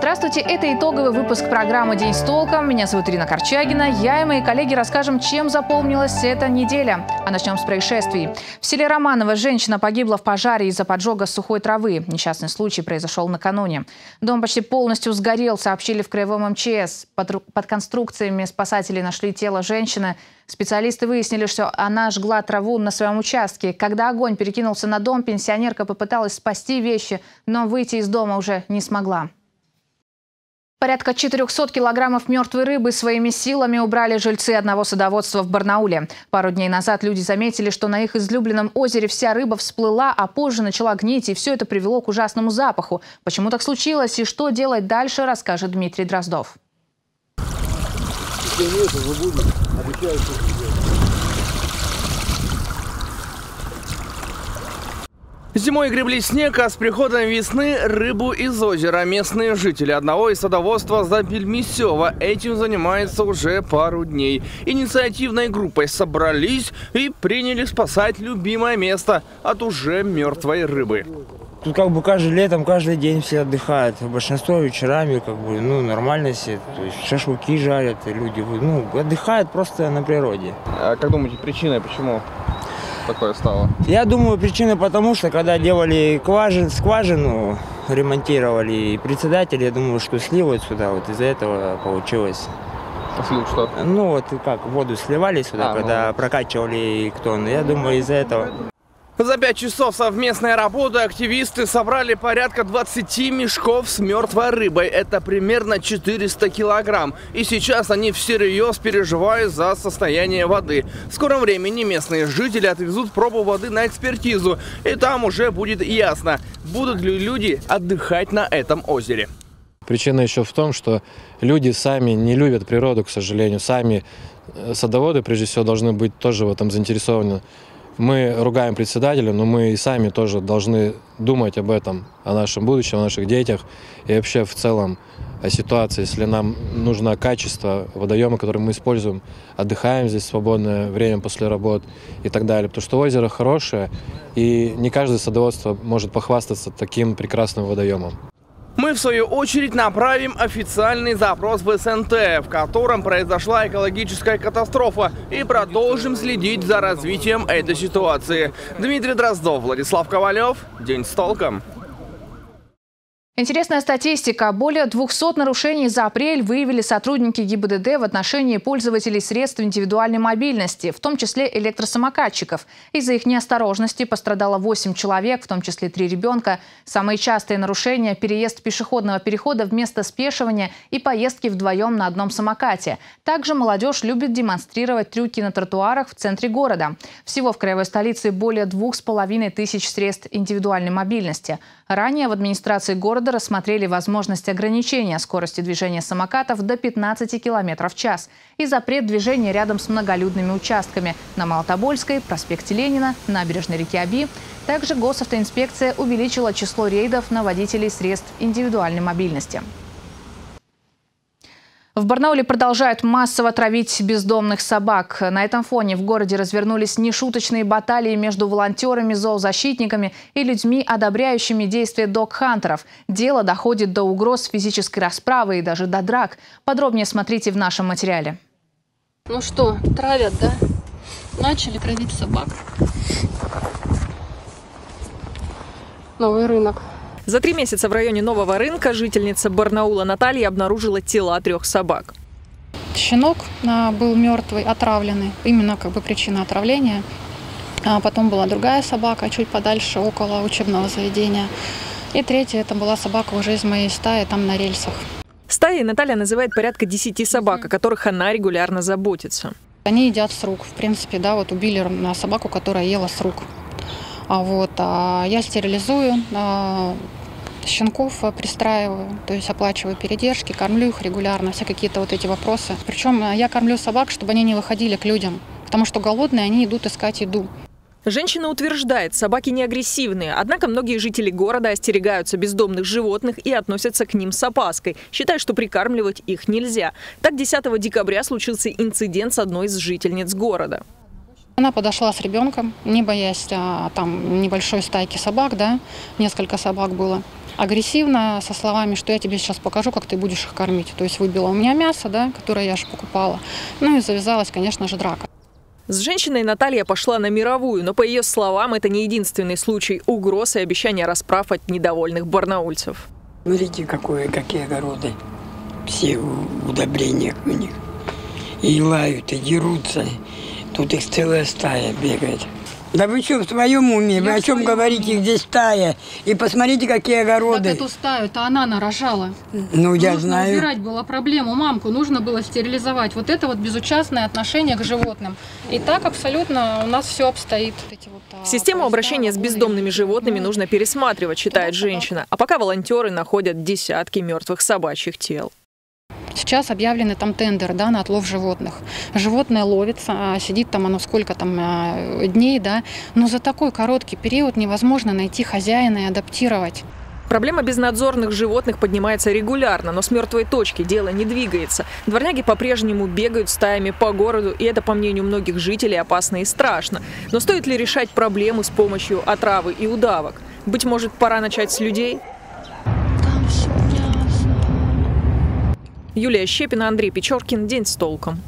Здравствуйте, это итоговый выпуск программы «День с толком». Меня зовут Ирина Корчагина. Я и мои коллеги расскажем, чем заполнилась эта неделя. А начнем с происшествий. В селе Романово женщина погибла в пожаре из-за поджога сухой травы. Несчастный случай произошел накануне. Дом почти полностью сгорел, сообщили в Краевом МЧС. Под, под конструкциями спасатели нашли тело женщины. Специалисты выяснили, что она жгла траву на своем участке. Когда огонь перекинулся на дом, пенсионерка попыталась спасти вещи, но выйти из дома уже не смогла. Порядка 400 килограммов мертвой рыбы своими силами убрали жильцы одного садоводства в Барнауле. Пару дней назад люди заметили, что на их излюбленном озере вся рыба всплыла, а позже начала гнить, и все это привело к ужасному запаху. Почему так случилось и что делать дальше, расскажет Дмитрий Дроздов. Если нет, то будет. Обещаю, что Зимой гребли снег, а с приходом весны – рыбу из озера. Местные жители одного из садоводства Запельмисева этим занимаются уже пару дней. Инициативной группой собрались и приняли спасать любимое место от уже мертвой рыбы. Тут как бы каждый летом, каждый день все отдыхают. Большинство вечерами как бы, ну, нормально все. То есть шашлыки жарят, люди, ну, отдыхают просто на природе. А как думаете, причина почему? Такое стало? Я думаю, причина потому, что когда делали скважин, скважину, ремонтировали и председатель, я думаю, что сливают сюда, вот из-за этого получилось. Слив что? Ну вот как воду сливали сюда, а, когда ну... прокачивали кто Я думаю, из-за этого. За пять часов совместной работы активисты собрали порядка 20 мешков с мертвой рыбой. Это примерно 400 килограмм. И сейчас они всерьез переживают за состояние воды. В скором времени местные жители отвезут пробу воды на экспертизу. И там уже будет ясно, будут ли люди отдыхать на этом озере. Причина еще в том, что люди сами не любят природу, к сожалению. Сами э, садоводы, прежде всего, должны быть тоже в этом заинтересованы мы ругаем председателя, но мы и сами тоже должны думать об этом, о нашем будущем, о наших детях и вообще в целом о ситуации, если нам нужно качество водоема, который мы используем, отдыхаем здесь в свободное время после работ и так далее. Потому что озеро хорошее, и не каждое садоводство может похвастаться таким прекрасным водоемом. Мы, в свою очередь, направим официальный запрос в СНТ, в котором произошла экологическая катастрофа, и продолжим следить за развитием этой ситуации. Дмитрий Дроздов, Владислав Ковалев. День с толком. Интересная статистика. Более 200 нарушений за апрель выявили сотрудники ГИБДД в отношении пользователей средств индивидуальной мобильности, в том числе электросамокатчиков. Из-за их неосторожности пострадало 8 человек, в том числе 3 ребенка. Самые частые нарушения – переезд пешеходного перехода вместо спешивания и поездки вдвоем на одном самокате. Также молодежь любит демонстрировать трюки на тротуарах в центре города. Всего в краевой столице более двух с половиной тысяч средств индивидуальной мобильности. Ранее в администрации города года рассмотрели возможность ограничения скорости движения самокатов до 15 км в час и запрет движения рядом с многолюдными участками на Малотобольской, проспекте Ленина, набережной реки Аби. Также госавтоинспекция увеличила число рейдов на водителей средств индивидуальной мобильности. В Барнауле продолжают массово травить бездомных собак. На этом фоне в городе развернулись нешуточные баталии между волонтерами, зоозащитниками и людьми, одобряющими действия док-хантеров. Дело доходит до угроз физической расправы и даже до драк. Подробнее смотрите в нашем материале. Ну что, травят, да? Начали травить собак. Новый рынок. За три месяца в районе Нового рынка жительница Барнаула Наталья обнаружила тела трех собак. Щенок а, был мертвый, отравленный. Именно как бы причина отравления. А потом была другая собака, чуть подальше, около учебного заведения. И третья, это была собака уже из моей стаи, там на рельсах. Стаей Наталья называет порядка 10 собак, о которых она регулярно заботится. Они едят с рук. В принципе, да, вот убили собаку, которая ела с рук. А вот, а я стерилизую, а, щенков э, пристраиваю, то есть оплачиваю передержки, кормлю их регулярно, все какие-то вот эти вопросы. Причем я кормлю собак, чтобы они не выходили к людям, потому что голодные они идут искать еду. Женщина утверждает, собаки не агрессивные, однако многие жители города остерегаются бездомных животных и относятся к ним с опаской, считая, что прикармливать их нельзя. Так 10 декабря случился инцидент с одной из жительниц города. Она подошла с ребенком, не боясь а, там небольшой стайки собак, да, несколько собак было. агрессивно, со словами, что я тебе сейчас покажу, как ты будешь их кормить. То есть выбила у меня мясо, да, которое я же покупала. Ну и завязалась, конечно же, драка. С женщиной Наталья пошла на мировую, но, по ее словам, это не единственный случай угроз и обещания расправ от недовольных барнаульцев. Смотрите, какое, какие огороды. Все в удобрениях у них. И лают, и дерутся. Тут их целая стая бегает. Да вы что, в своем уме? Я вы о чем говорите? Их здесь стая. И посмотрите, какие огороды. Так эту стаю-то она нарожала. Ну, я нужно знаю. убирать было проблему. Мамку нужно было стерилизовать. Вот это вот безучастное отношение к животным. И так абсолютно у нас все обстоит. а, Систему обращения с бездомными животными нужно пересматривать, считает женщина. А пока волонтеры находят десятки мертвых собачьих тел. Сейчас объявлены там тендер да, на отлов животных. Животное ловится, а сидит там оно сколько там а, дней, да, но за такой короткий период невозможно найти хозяина и адаптировать. Проблема безнадзорных животных поднимается регулярно, но с мертвой точки дело не двигается. Дворняги по-прежнему бегают стаями по городу, и это, по мнению многих жителей, опасно и страшно. Но стоит ли решать проблему с помощью отравы и удавок? Быть может, пора начать с людей? Юлия Щепина, Андрей Печоркин. День с толком.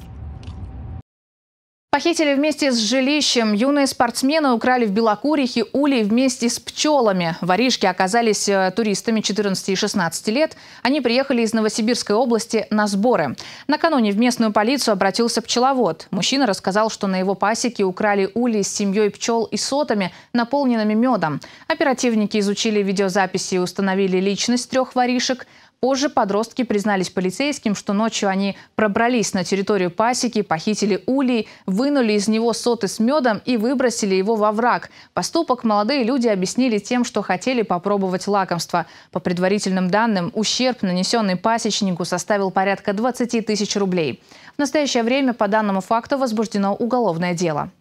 Похитили вместе с жилищем. Юные спортсмены украли в Белокурихе улей вместе с пчелами. Воришки оказались э, туристами 14 и 16 лет. Они приехали из Новосибирской области на сборы. Накануне в местную полицию обратился пчеловод. Мужчина рассказал, что на его пасеке украли улей с семьей пчел и сотами, наполненными медом. Оперативники изучили видеозаписи и установили личность трех воришек. Позже подростки признались полицейским, что ночью они пробрались на территорию пасеки, похитили улей, вынули из него соты с медом и выбросили его во враг. Поступок молодые люди объяснили тем, что хотели попробовать лакомство. По предварительным данным, ущерб, нанесенный пасечнику, составил порядка 20 тысяч рублей. В настоящее время по данному факту возбуждено уголовное дело.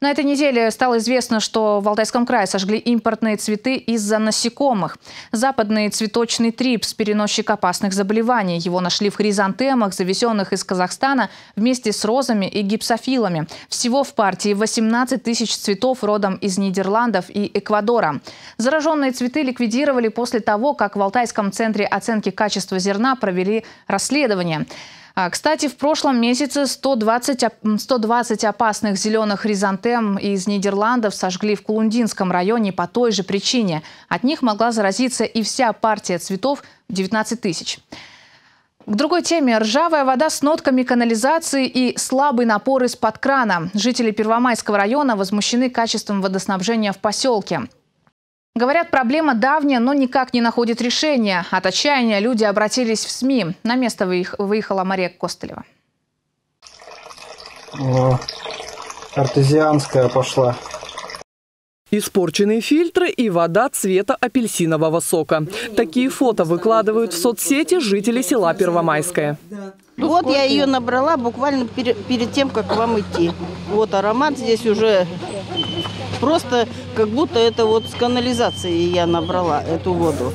На этой неделе стало известно, что в Алтайском крае сожгли импортные цветы из-за насекомых. Западный цветочный трипс – переносчик опасных заболеваний. Его нашли в хризантемах, завезенных из Казахстана, вместе с розами и гипсофилами. Всего в партии 18 тысяч цветов родом из Нидерландов и Эквадора. Зараженные цветы ликвидировали после того, как в Алтайском центре оценки качества зерна провели расследование. А, кстати, в прошлом месяце 120, 120 опасных зеленых хризантем из Нидерландов сожгли в Кулундинском районе по той же причине. От них могла заразиться и вся партия цветов 19 тысяч. К другой теме. Ржавая вода с нотками канализации и слабый напор из-под крана. Жители Первомайского района возмущены качеством водоснабжения в поселке. Говорят, проблема давняя, но никак не находит решения. От отчаяния люди обратились в СМИ. На место выехала Мария Костылева. О, артезианская пошла. Испорченные фильтры и вода цвета апельсинового сока. Такие фото выкладывают в соцсети жители села Первомайское. Вот я ее набрала буквально перед, тем, как к вам идти. Вот аромат здесь уже просто как будто это вот с канализации я набрала эту воду.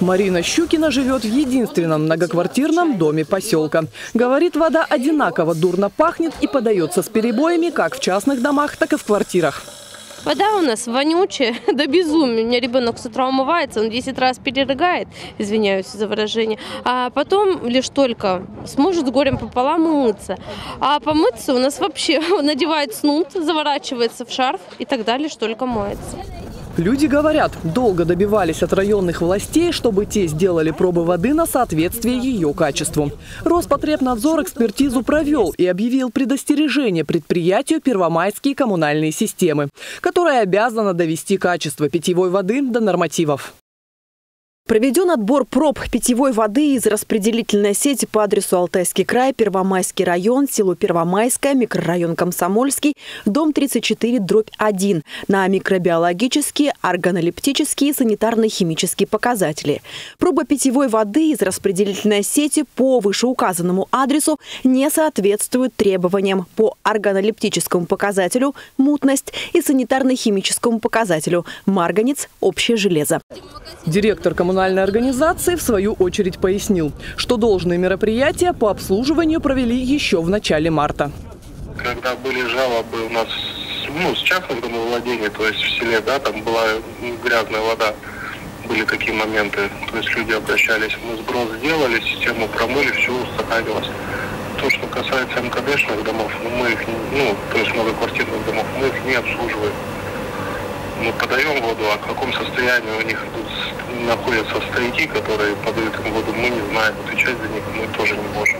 Марина Щукина живет в единственном многоквартирном доме поселка. Говорит, вода одинаково дурно пахнет и подается с перебоями как в частных домах, так и в квартирах. Вода у нас вонючая до безумия. У меня ребенок с утра умывается, он 10 раз перерыгает, извиняюсь за выражение, а потом лишь только сможет с горем пополам умыться. А помыться у нас вообще надевает снуд, заворачивается в шарф и тогда лишь только моется. Люди говорят, долго добивались от районных властей, чтобы те сделали пробы воды на соответствие ее качеству. Роспотребнадзор экспертизу провел и объявил предостережение предприятию «Первомайские коммунальные системы», которое обязано довести качество питьевой воды до нормативов. Проведен отбор проб питьевой воды из распределительной сети по адресу Алтайский край, Первомайский район, село Первомайское, микрорайон Комсомольский, дом 34, дробь 1 на микробиологические, органолептические санитарно-химические показатели. Проба питьевой воды из распределительной сети по вышеуказанному адресу не соответствует требованиям по органолептическому показателю мутность и санитарно-химическому показателю марганец общее железо. Директор коммунальной организации в свою очередь пояснил, что должные мероприятия по обслуживанию провели еще в начале марта. Когда были жалобы у нас ну, с частных домовладений, то есть в селе, да, там была грязная вода, были такие моменты, то есть люди обращались, мы сброс сделали, систему промыли, все устаканилось. То, что касается МКДшных домов, мы их, ну, то есть многоквартирных домов, мы их не обслуживаем. Мы подаем воду, а в каком состоянии у них тут находятся стояки, которые подают им воду, мы не знаем, отвечать за них мы тоже не можем.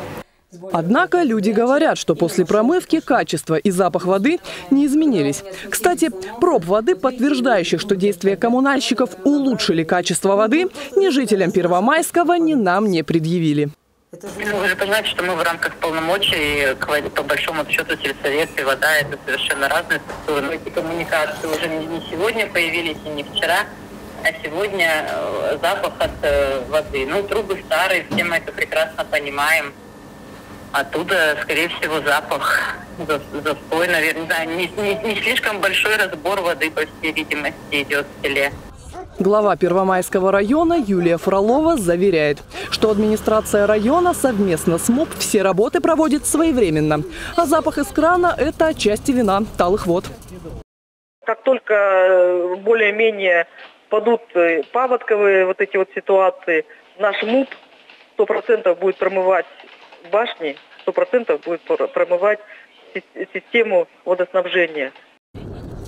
Однако люди говорят, что после промывки качество и запах воды не изменились. Кстати, проб воды, подтверждающих, что действия коммунальщиков улучшили качество воды, ни жителям Первомайского, ни нам не предъявили. Ну, вы же понимаете, что мы в рамках полномочий, по большому счету, сельсовет и вода – это совершенно разные структуры. Но эти коммуникации уже не сегодня появились и не вчера, а сегодня э, запах от э, воды. Ну, трубы старые, все мы это прекрасно понимаем. Оттуда, скорее всего, запах, застой, наверное, не, не, не слишком большой разбор воды, по всей видимости, идет в селе. Глава Первомайского района Юлия Фролова заверяет, что администрация района совместно с МУП все работы проводит своевременно. А запах из крана – это отчасти вина талых вод. Как только э, более-менее падут э, паводковые вот эти вот ситуации, наш МУП 100% будет промывать башни 100% будет промывать систему водоснабжения.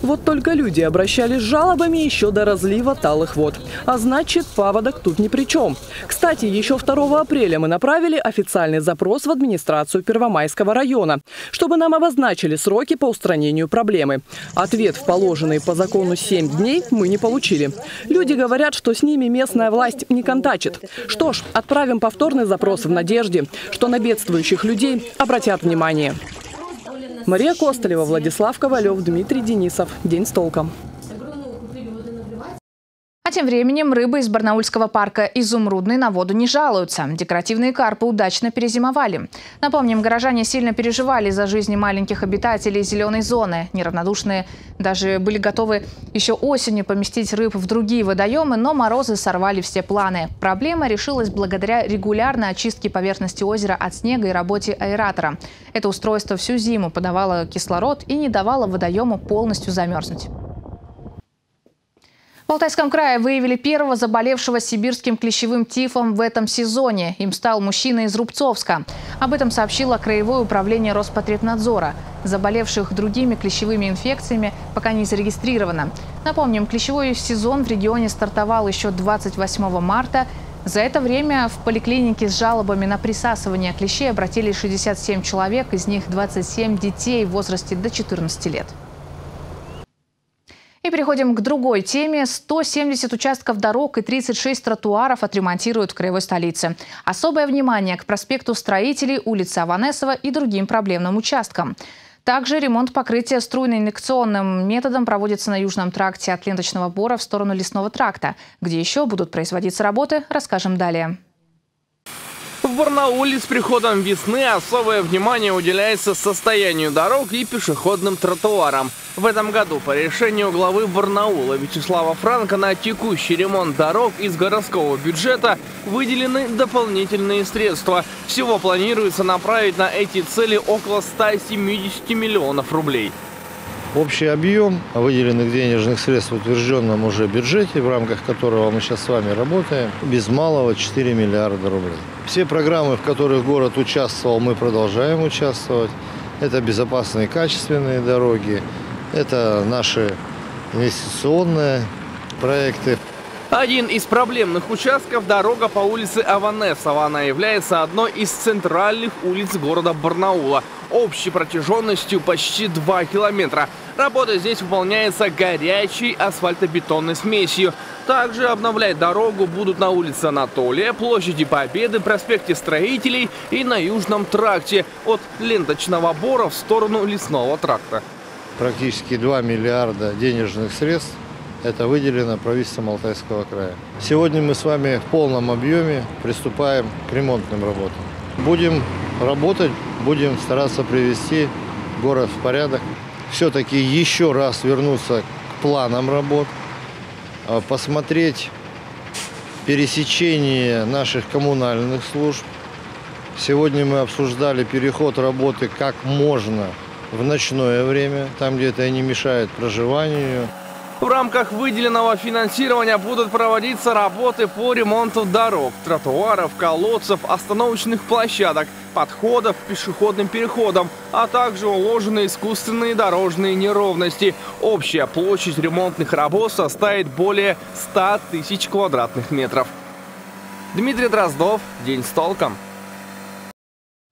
Вот только люди обращались с жалобами еще до разлива талых вод. А значит, паводок тут ни при чем. Кстати, еще 2 апреля мы направили официальный запрос в администрацию Первомайского района, чтобы нам обозначили сроки по устранению проблемы. Ответ в положенные по закону 7 дней мы не получили. Люди говорят, что с ними местная власть не контачит. Что ж, отправим повторный запрос в надежде, что на бедствующих людей обратят внимание. Мария Костолева, Владислав Ковалев, Дмитрий Денисов. День с толком. Тем временем рыбы из Барнаульского парка «Изумрудный» на воду не жалуются. Декоративные карпы удачно перезимовали. Напомним, горожане сильно переживали за жизни маленьких обитателей зеленой зоны. Неравнодушные даже были готовы еще осенью поместить рыб в другие водоемы, но морозы сорвали все планы. Проблема решилась благодаря регулярной очистке поверхности озера от снега и работе аэратора. Это устройство всю зиму подавало кислород и не давало водоему полностью замерзнуть. В Алтайском крае выявили первого заболевшего сибирским клещевым тифом в этом сезоне. Им стал мужчина из Рубцовска. Об этом сообщило Краевое управление Роспотребнадзора. Заболевших другими клещевыми инфекциями пока не зарегистрировано. Напомним, клещевой сезон в регионе стартовал еще 28 марта. За это время в поликлинике с жалобами на присасывание клещей обратились 67 человек, из них 27 детей в возрасте до 14 лет. И переходим к другой теме. 170 участков дорог и 36 тротуаров отремонтируют в краевой столице. Особое внимание к проспекту Строителей, улице Аванесова и другим проблемным участкам. Также ремонт покрытия струйно-инъекционным методом проводится на южном тракте от ленточного бора в сторону лесного тракта. Где еще будут производиться работы, расскажем далее. В Барнауле с приходом весны особое внимание уделяется состоянию дорог и пешеходным тротуарам. В этом году по решению главы Барнаула Вячеслава Франка на текущий ремонт дорог из городского бюджета выделены дополнительные средства. Всего планируется направить на эти цели около 170 миллионов рублей. Общий объем выделенных денежных средств в утвержденном уже бюджете, в рамках которого мы сейчас с вами работаем, без малого 4 миллиарда рублей. Все программы, в которых город участвовал, мы продолжаем участвовать. Это безопасные качественные дороги, это наши инвестиционные проекты. Один из проблемных участков – дорога по улице Аванесова. Она является одной из центральных улиц города Барнаула. Общей протяженностью почти 2 километра. Работа здесь выполняется горячей асфальтобетонной смесью. Также обновлять дорогу будут на улице Анатолия, площади Победы, проспекте Строителей и на Южном тракте от ленточного бора в сторону лесного тракта. Практически 2 миллиарда денежных средств это выделено правительством Алтайского края. Сегодня мы с вами в полном объеме приступаем к ремонтным работам. Будем работать, будем стараться привести город в порядок. Все-таки еще раз вернуться к планам работ, а, посмотреть пересечение наших коммунальных служб. Сегодня мы обсуждали переход работы как можно в ночное время, там, где это не мешает проживанию. В рамках выделенного финансирования будут проводиться работы по ремонту дорог, тротуаров, колодцев, остановочных площадок, подходов к пешеходным переходам, а также уложены искусственные дорожные неровности. Общая площадь ремонтных работ составит более 100 тысяч квадратных метров. Дмитрий Дроздов. День с толком.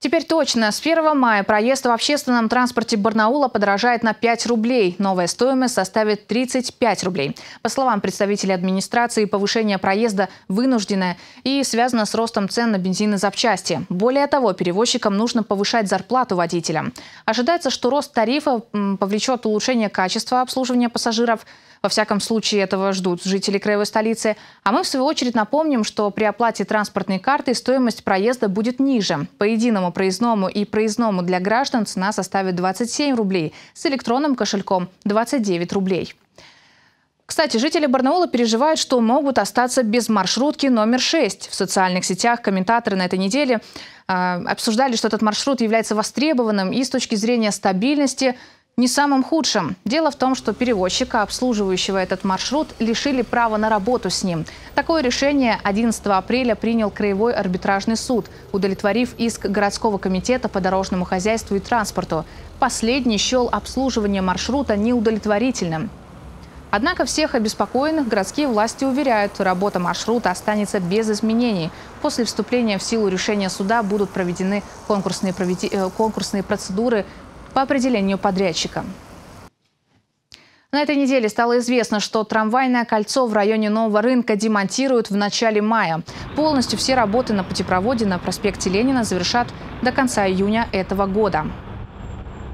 Теперь точно. С 1 мая проезд в общественном транспорте Барнаула подорожает на 5 рублей. Новая стоимость составит 35 рублей. По словам представителей администрации, повышение проезда вынужденное и связано с ростом цен на бензин и запчасти. Более того, перевозчикам нужно повышать зарплату водителям. Ожидается, что рост тарифа повлечет улучшение качества обслуживания пассажиров – во всяком случае, этого ждут жители краевой столицы. А мы, в свою очередь, напомним, что при оплате транспортной карты стоимость проезда будет ниже. По единому проездному и проездному для граждан цена составит 27 рублей, с электронным кошельком – 29 рублей. Кстати, жители Барнаула переживают, что могут остаться без маршрутки номер 6. В социальных сетях комментаторы на этой неделе э, обсуждали, что этот маршрут является востребованным и с точки зрения стабильности – не самым худшим. Дело в том, что перевозчика, обслуживающего этот маршрут, лишили права на работу с ним. Такое решение 11 апреля принял Краевой арбитражный суд, удовлетворив иск городского комитета по дорожному хозяйству и транспорту. Последний счел обслуживание маршрута неудовлетворительным. Однако всех обеспокоенных городские власти уверяют, работа маршрута останется без изменений. После вступления в силу решения суда будут проведены конкурсные, проведи... Э, конкурсные процедуры по определению подрядчика. На этой неделе стало известно, что трамвайное кольцо в районе Нового рынка демонтируют в начале мая. Полностью все работы на путепроводе на проспекте Ленина завершат до конца июня этого года.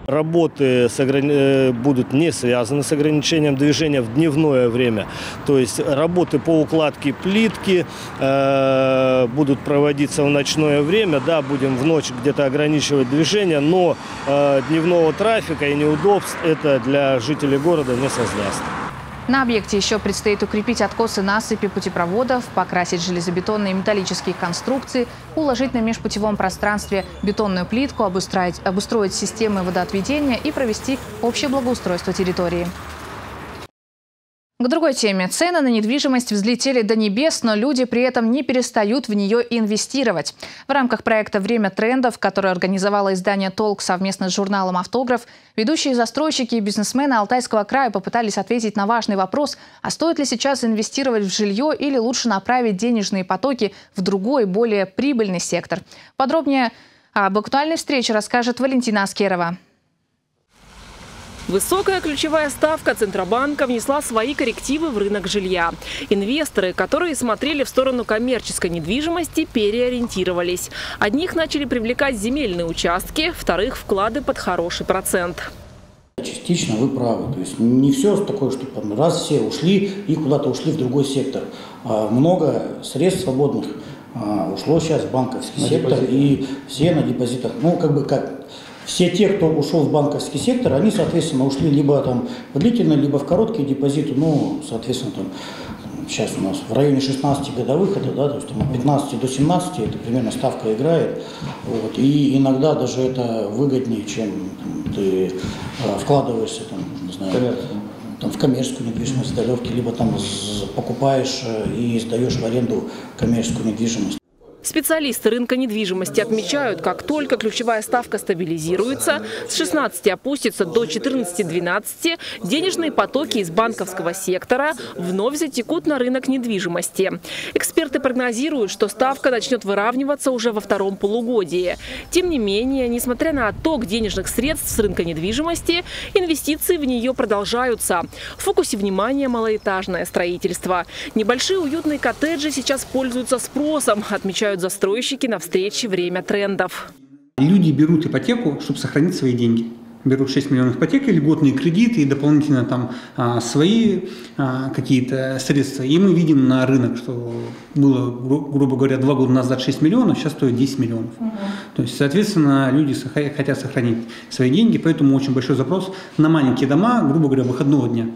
Работы с ограни... Э, будут не связаны с ограничением движения в дневное время. То есть работы по укладке плитки э, будут проводиться в ночное время. Да, будем в ночь где-то ограничивать движение, но э, дневного трафика и неудобств это для жителей города не создаст. На объекте еще предстоит укрепить откосы насыпи путепроводов, покрасить железобетонные и металлические конструкции, уложить на межпутевом пространстве бетонную плитку, обустроить, обустроить системы водоотведения и провести общее благоустройство территории. К другой теме. Цены на недвижимость взлетели до небес, но люди при этом не перестают в нее инвестировать. В рамках проекта «Время трендов», который организовало издание «Толк» совместно с журналом «Автограф», ведущие застройщики и бизнесмены Алтайского края попытались ответить на важный вопрос, а стоит ли сейчас инвестировать в жилье или лучше направить денежные потоки в другой, более прибыльный сектор. Подробнее об актуальной встрече расскажет Валентина Аскерова. Высокая ключевая ставка Центробанка внесла свои коррективы в рынок жилья. Инвесторы, которые смотрели в сторону коммерческой недвижимости, переориентировались. Одних начали привлекать земельные участки, вторых – вклады под хороший процент. Частично вы правы. То есть не все такое, что там, раз все ушли и куда-то ушли в другой сектор. А много средств свободных а, ушло сейчас в банковский на сектор депозит. и все на депозитах. Ну, как бы как все те, кто ушел в банковский сектор, они, соответственно, ушли либо там в длительные, либо в короткие депозиты, ну, соответственно, там, сейчас у нас в районе 16 годовых, это, да, то есть там, от 15 до 17 это примерно ставка играет, вот, и иногда даже это выгоднее, чем там, ты э, вкладываешься, там, не знаю, там, в коммерческую недвижимость, сдалевки, либо там покупаешь э, и сдаешь в аренду коммерческую недвижимость. Специалисты рынка недвижимости отмечают, как только ключевая ставка стабилизируется, с 16 опустится до 14-12, денежные потоки из банковского сектора вновь затекут на рынок недвижимости. Эксперты прогнозируют, что ставка начнет выравниваться уже во втором полугодии. Тем не менее, несмотря на отток денежных средств с рынка недвижимости, инвестиции в нее продолжаются. В фокусе внимания малоэтажное строительство. Небольшие уютные коттеджи сейчас пользуются спросом, отмечают предлагают застройщики на встрече «Время трендов». Люди берут ипотеку, чтобы сохранить свои деньги берут 6 миллионов ипотеки, льготные кредиты и дополнительно там а, свои а, какие-то средства. И мы видим на рынок, что было, гру- грубо говоря, два года назад 6 миллионов, сейчас стоит 10 миллионов. Угу. То есть, соответственно, люди хотят сохранить свои деньги, поэтому очень большой запрос на маленькие дома, грубо говоря, выходного дня.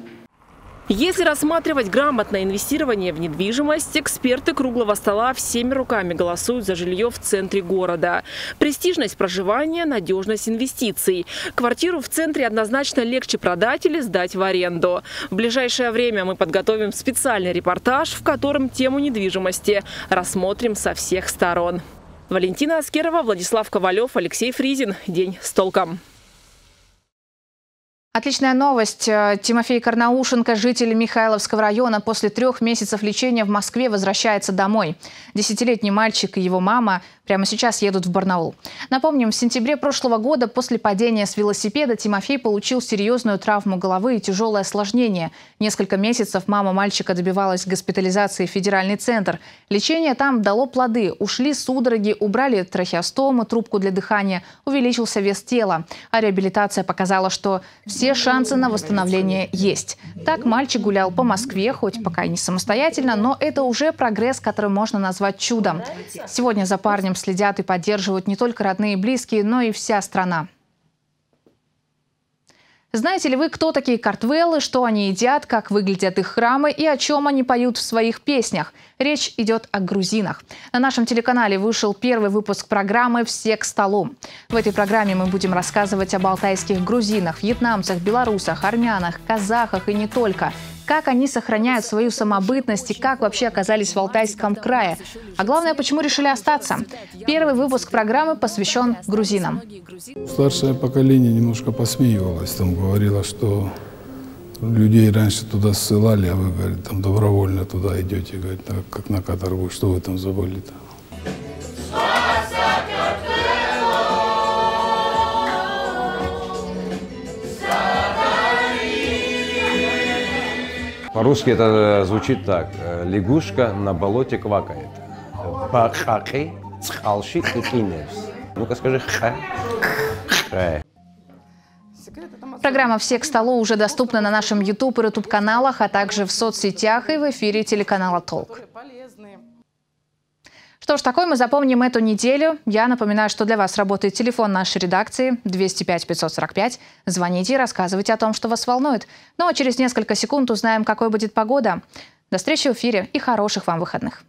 Если рассматривать грамотное инвестирование в недвижимость, эксперты круглого стола всеми руками голосуют за жилье в центре города. Престижность проживания, надежность инвестиций. Квартиру в центре однозначно легче продать или сдать в аренду. В ближайшее время мы подготовим специальный репортаж, в котором тему недвижимости рассмотрим со всех сторон. Валентина Аскерова, Владислав Ковалев, Алексей Фризин. День с толком. Отличная новость. Э, Тимофей Карнаушенко, житель Михайловского района, после трех месяцев лечения в Москве возвращается домой. Десятилетний мальчик и его мама прямо сейчас едут в Барнаул. Напомним, в сентябре прошлого года после падения с велосипеда Тимофей получил серьезную травму головы и тяжелое осложнение. Несколько месяцев мама мальчика добивалась госпитализации в федеральный центр. Лечение там дало плоды. Ушли судороги, убрали трахеостому, трубку для дыхания, увеличился вес тела. А реабилитация показала, что все шансы на восстановление есть. Так мальчик гулял по Москве, хоть пока и не самостоятельно, но это уже прогресс, который можно назвать чудом. Сегодня за парнем следят и поддерживают не только родные и близкие, но и вся страна. Знаете ли вы, кто такие картвеллы, что они едят, как выглядят их храмы и о чем они поют в своих песнях? Речь идет о грузинах. На нашем телеканале вышел первый выпуск программы «Все к столу». В этой программе мы будем рассказывать об алтайских грузинах, вьетнамцах, белорусах, армянах, казахах и не только – как они сохраняют свою самобытность и как вообще оказались в Алтайском крае. А главное, почему решили остаться. Первый выпуск программы посвящен грузинам. Старшее поколение немножко посмеивалось, там говорило, что людей раньше туда ссылали, а вы, говорит, там добровольно туда идете, говорит, как на каторгу, что вы там забыли-то? По-русски это звучит так. Лягушка на болоте квакает. Бахаки, цхалши и киневс. Ну-ка скажи ха. Программа «Все к столу» уже доступна на нашем YouTube и YouTube каналах, а также в соцсетях и в эфире телеканала «Толк». Что ж, такой мы запомним эту неделю. Я напоминаю, что для вас работает телефон нашей редакции 205-545. Звоните и рассказывайте о том, что вас волнует. Ну а через несколько секунд узнаем, какой будет погода. До встречи в эфире и хороших вам выходных.